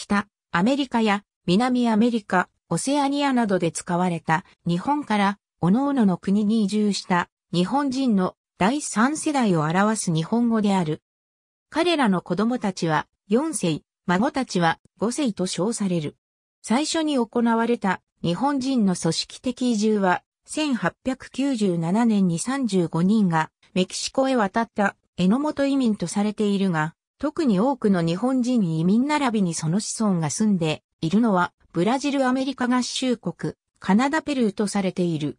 北、アメリカや南アメリカ、オセアニアなどで使われた日本から各々の国に移住した日本人の第三世代を表す日本語である。彼らの子供たちは4世、孫たちは5世と称される。最初に行われた日本人の組織的移住は1897年に35人がメキシコへ渡った榎本移民とされているが、特に多くの日本人移民並びにその子孫が住んでいるのは、ブラジル、アメリカ合衆国、カナダ、ペルーとされている。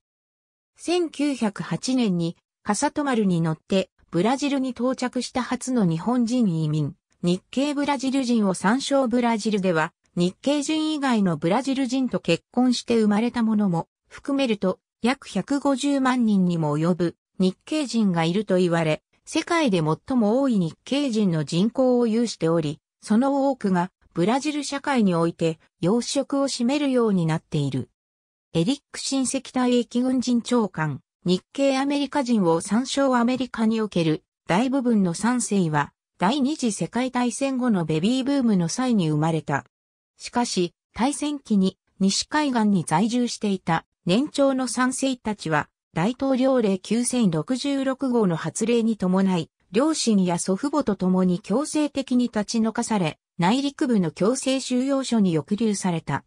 1908年に、カサトマルに乗って、ブラジルに到着した初の日本人移民、日系ブラジル人を参照ブラジルでは、日系人以外のブラジル人と結婚して生まれたものも含めると約150万人にも及ぶ日系人がいると言われ、世界で最も多い日系人の人口を有しており、その多くがブラジル社会において養殖を占めるようになっている。エリック親戚隊役軍人長官、日系アメリカ人を参照アメリカにおける大部分の三世は第二次世界大戦後のベビーブームの際に生まれた。しかし、大戦期に西海岸に在住していた年長の三世たちは大統領令9066号の発令に伴い、両親や祖父母と共に強制的に立ち退かされ、内陸部の強制収容所に抑留された。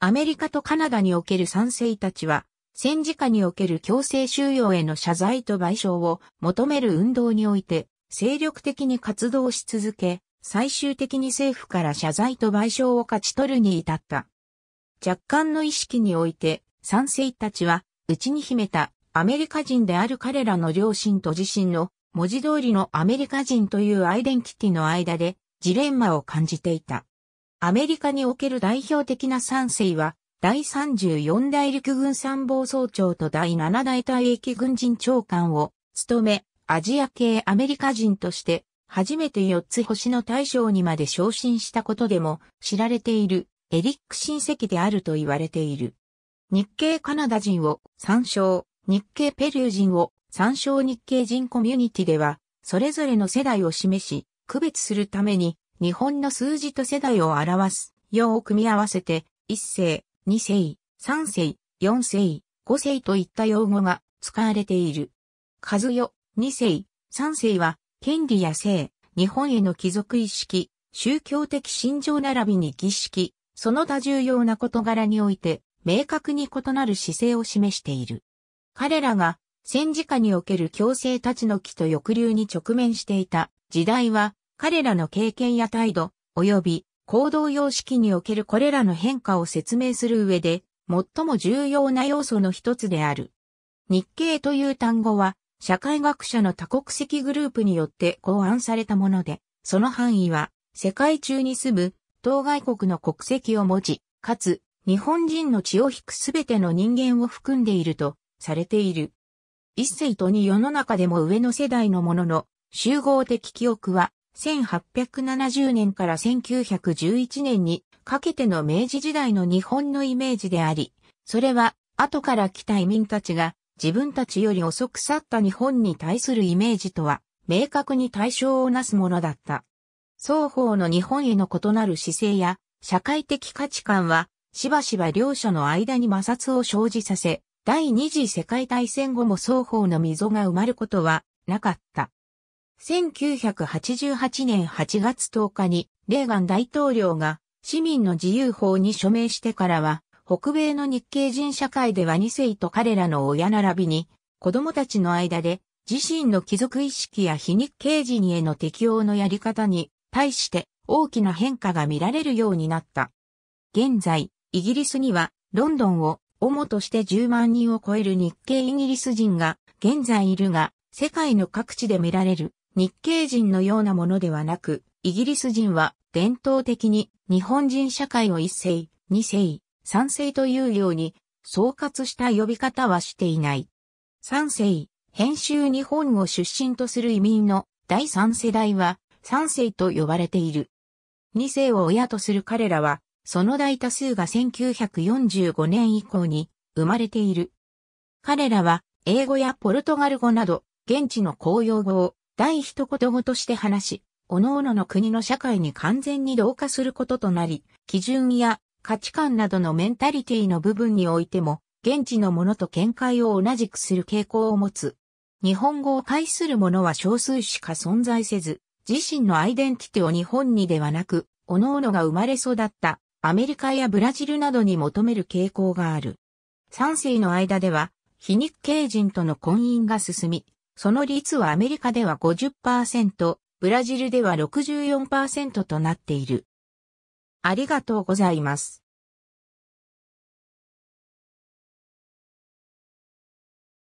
アメリカとカナダにおける賛成たちは、戦時下における強制収容への謝罪と賠償を求める運動において、精力的に活動し続け、最終的に政府から謝罪と賠償を勝ち取るに至った。若干の意識において、賛成たちは内に秘めたアメリカ人である彼らの両親と自身の文字通りのアメリカ人というアイデンティティの間でジレンマを感じていた。アメリカにおける代表的な三世は第34代陸軍参謀総長と第7代退役軍人長官を務め、アジア系アメリカ人として初めて四つ星の大将にまで昇進したことでも知られているエリック親戚であると言われている。日系カナダ人を参照、日系ペルー人を参照日系人コミュニティでは、それぞれの世代を示し、区別するために、日本の数字と世代を表す、よう組み合わせて、一世、二世、三世、四世、五世といった用語が使われている。数よ、二世、三世は、権利や性、日本への貴族意識、宗教的信条並びに儀式、その他重要な事柄において、明確に異なる姿勢を示している。彼らが戦時下における強制立ち退きと抑留に直面していた時代は、彼らの経験や態度、及び行動様式におけるこれらの変化を説明する上で、最も重要な要素の一つである。日系という単語は、社会学者の多国籍グループによって考案されたもので、その範囲は、世界中に住む、当該国の国籍を持ち、かつ、日本人の血を引くすべての人間を含んでいるとされている。一世と二世の中でも上の世代のものの集合的記憶は1870年から1911年にかけての明治時代の日本のイメージであり、それは後から来た移民たちが自分たちより遅く去った日本に対するイメージとは明確に対象をなすものだった。双方の日本への異なる姿勢や社会的価値観はしばしば両者の間に摩擦を生じさせ、第二次世界大戦後も双方の溝が埋まることはなかった。1988年8月10日にレーガン大統領が市民の自由法に署名してからは、北米の日系人社会では二世と彼らの親並びに、子供たちの間で自身の貴族意識や非日系人への適用のやり方に対して大きな変化が見られるようになった。現在、イギリスには、ロンドンを主として10万人を超える日系イギリス人が現在いるが、世界の各地で見られる日系人のようなものではなく、イギリス人は伝統的に日本人社会を一世、二世、三世というように総括した呼び方はしていない。三世、編集日本を出身とする移民の第三世代は三世と呼ばれている。二世を親とする彼らはその大多数が1945年以降に生まれている。彼らは英語やポルトガル語など現地の公用語を第一言語として話し、各々の国の社会に完全に同化することとなり、基準や価値観などのメンタリティの部分においても、現地のものと見解を同じくする傾向を持つ。日本語を介する者は少数しか存在せず、自身のアイデンティティを日本にではなく、各々が生まれ育ったアメリカやブラジルなどに求める傾向がある。三世の間では、皮肉系人との婚姻が進み、その率はアメリカでは50%、ブラジルでは64%となっている。ありがとうございます。